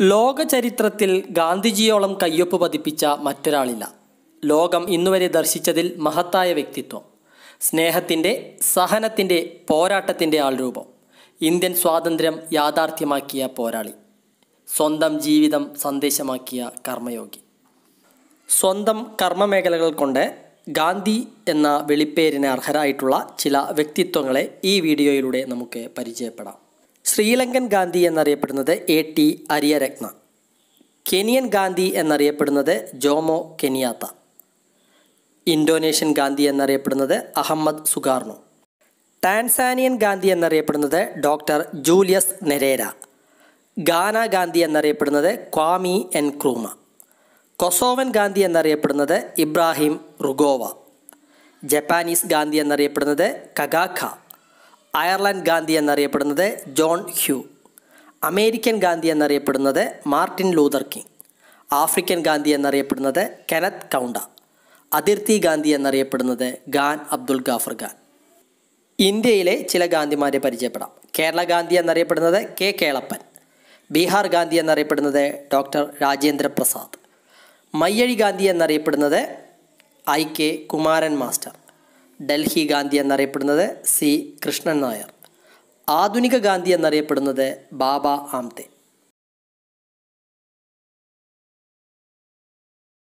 ലോക ചരിത്രത്തിൽ ഗാന്ധിജിയോളം കയ്യൊപ്പ് പതിപ്പിച്ച മറ്റൊരാളില്ല. ലോകം ഇന്നുവരെ ദർശിച്ചതിൽ മഹത്തായ വ്യക്തിത്വം. സ്നേഹത്തിന്റെ സഹനത്തിന്റെ പോരാട്ടത്തിന്റെ ആൾരൂപം. ഇന്ത്യൻ സ്വാതന്ത്ര്യം യാഥാർത്ഥ്യമാക്കിയ പോരാളി. സ്വന്തം ജീവിതം സന്ദേശമാക്കിയ കർമ്മയോഗി. സ്വന്തം കർമ്മമേഖലകൾ കൊണ്ട് ഗാന്ധി എന്ന വെളിപ്പേരിന് അർഹരായിട്ടുള്ള ചില വ്യക്തിത്വങ്ങളെ ഈ വീഡിയോയിലൂടെ നമുക്ക് പരിചയപ്പെടാം. ശ്രീലങ്കൻ ഗാന്ധി എന്നറിയപ്പെടുന്നത് A T Ariyaratne. Kenyan Gandhi എന്നറിയപ്പെടുന്നത് ജോമോ കെനിയാത്ത. ഇൻഡോനേഷ്യൻ ഗാന്ധി എന്നറിയപ്പെടുന്നത് അഹമ്മദ് സുഗാർണോ. ടാൻസാനിയൻ ഗാന്ധി എന്നറിയപ്പെടുന്നത് ഡോക്ടർ ജൂലിയസ് നെരേര. ഗാന ഗാന്ധി എന്നറിയപ്പെടുന്നത് Kwame Nkrumah. Kosovan Gandhi എന്നറിയപ്പെടുന്നത് ഇബ്രാഹിം റുഗോവ. ജപ്പാനീസ് ഗാന്ധി എന്നറിയപ്പെടുന്നത് കഗാഖ. അയർലൻഡ് ഗാന്ധി എന്നറിയപ്പെടുന്നത് ജോൺ ഹ്യൂ. അമേരിക്കൻ ഗാന്ധി എന്നറിയപ്പെടുന്നത് Martin Luther King. African Gandhi എന്നറിയപ്പെടുന്നത് കെനത്ത് കൗണ്ട. അതിർത്തി ഗാന്ധി എന്നറിയപ്പെടുന്നത് ഖാൻ അബ്ദുൽ ഗാഫർ ഖാൻ. ഇന്ത്യയിലെ ചില ഗാന്ധിമാരെ പരിചയപ്പെടാം. കേരള ഗാന്ധി എന്നറിയപ്പെടുന്നത് കെ കേളപ്പൻ. ബീഹാർ ഗാന്ധി എന്നറിയപ്പെടുന്നത് ഡോക്ടർ രാജേന്ദ്ര പ്രസാദ്. മയ്യഴി ഗാന്ധി എന്നറിയപ്പെടുന്നത് I K Kumaran master. Delhi Gandhi എന്നറിയപ്പെടുന്നത് സി കൃഷ്ണൻ നായർ. ആധുനിക ഗാന്ധി എന്നറിയപ്പെടുന്നത് ബാബ ആംതെ.